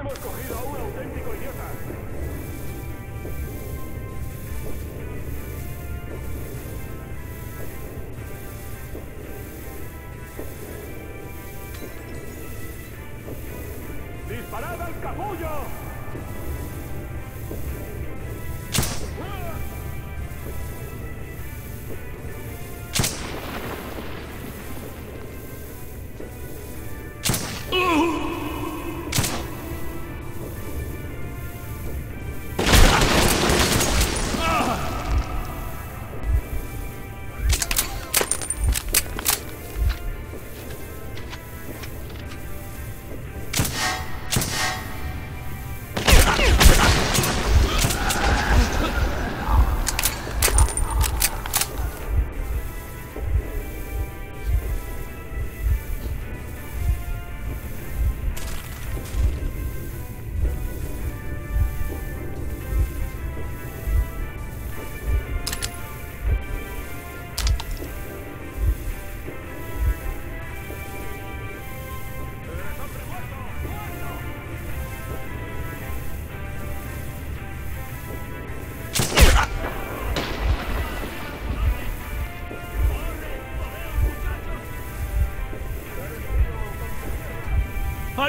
Hemos cogido a un auténtico idiota.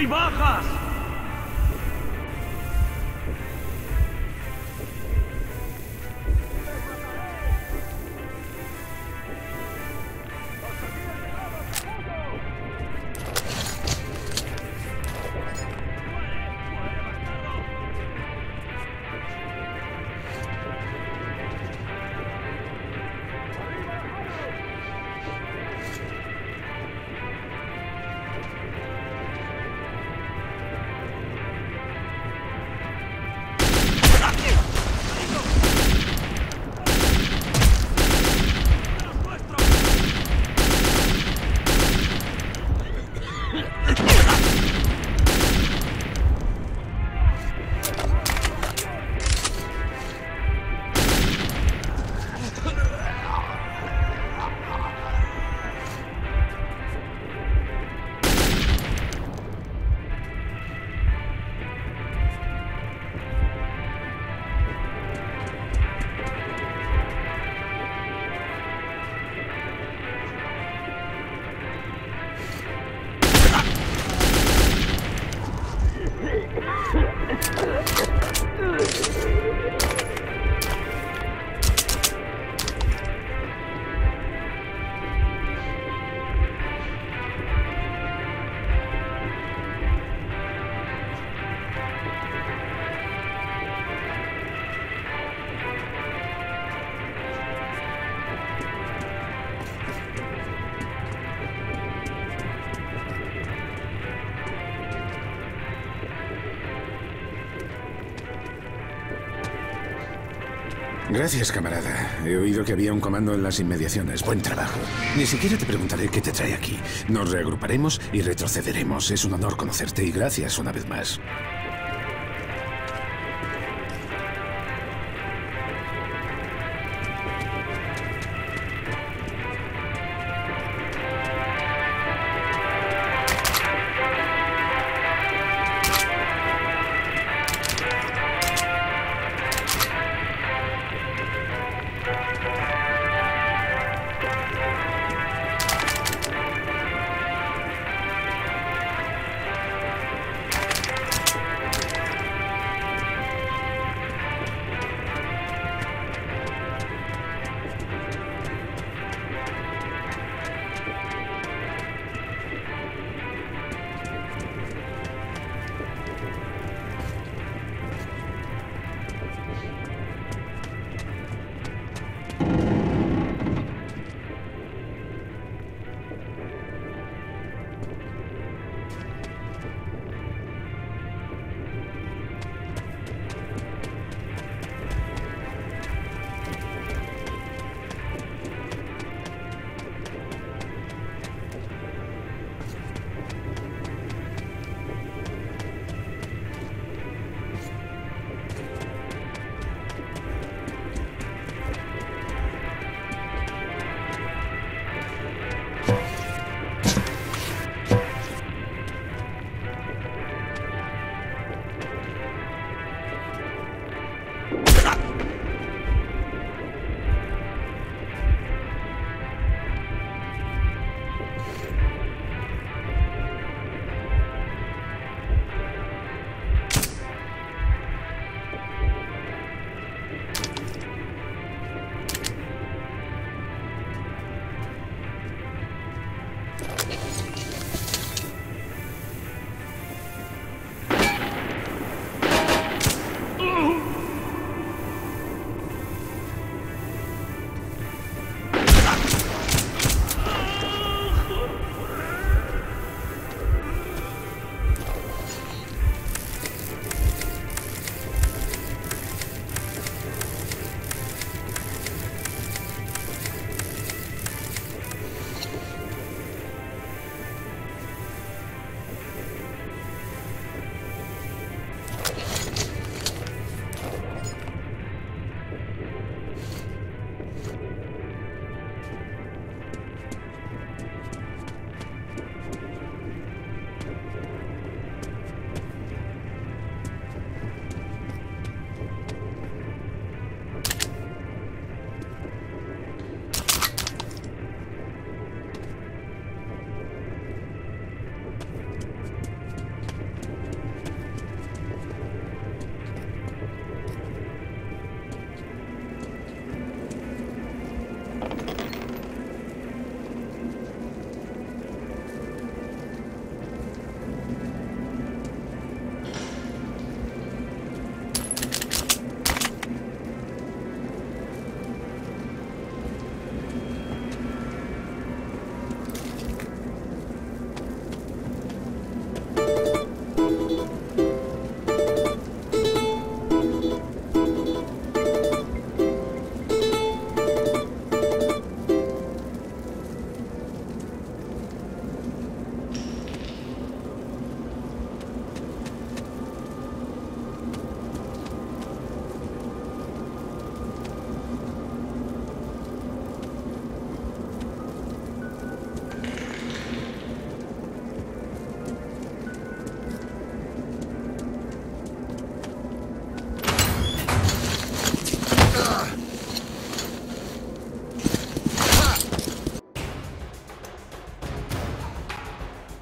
¡Hay bajas! Gracias, camarada. He oído que había un comando en las inmediaciones. Buen trabajo. Ni siquiera te preguntaré qué te trae aquí. Nos reagruparemos y retrocederemos. Es un honor conocerte y gracias una vez más.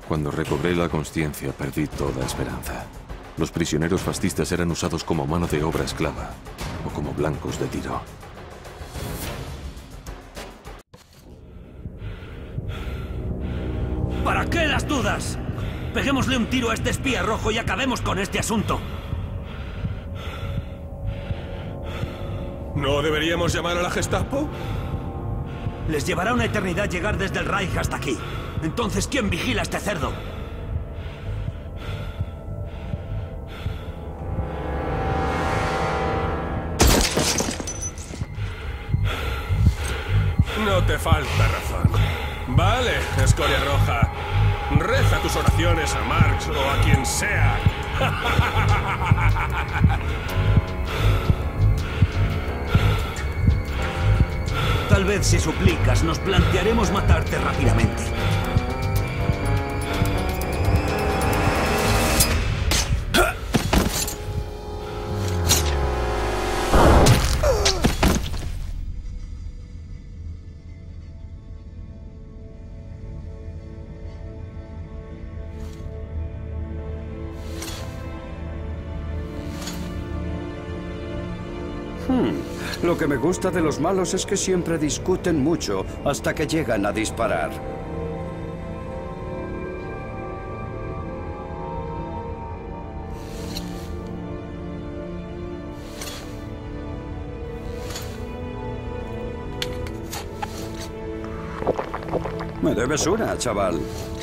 Cuando recobré la conciencia, perdí toda esperanza. Los prisioneros fascistas eran usados como mano de obra esclava o como blancos de tiro. ¿Para qué las dudas? Peguémosle un tiro a este espía rojo y acabemos con este asunto. ¿No deberíamos llamar a la Gestapo? Les llevará una eternidad llegar desde el Reich hasta aquí. Entonces, ¿quién vigila a este cerdo? No te falta razón. Vale, escoria roja. Reza tus oraciones a Marx o a quien sea. Tal vez si suplicas, nos plantearemos matarte rápidamente. Lo que me gusta de los malos es que siempre discuten mucho hasta que llegan a disparar. Me debes una, chaval.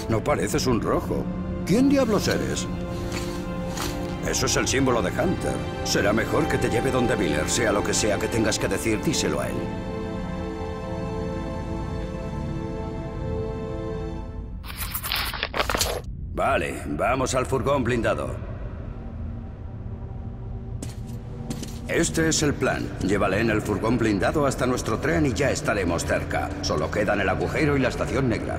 No pareces un rojo. ¿Quién diablos eres? Eso es el símbolo de Hunter. Será mejor que te lleve donde Miller, sea lo que sea que tengas que decir, díselo a él. Vale, vamos al furgón blindado. Este es el plan. Llévale en el furgón blindado hasta nuestro tren y ya estaremos cerca. Solo quedan el agujero y la estación negra.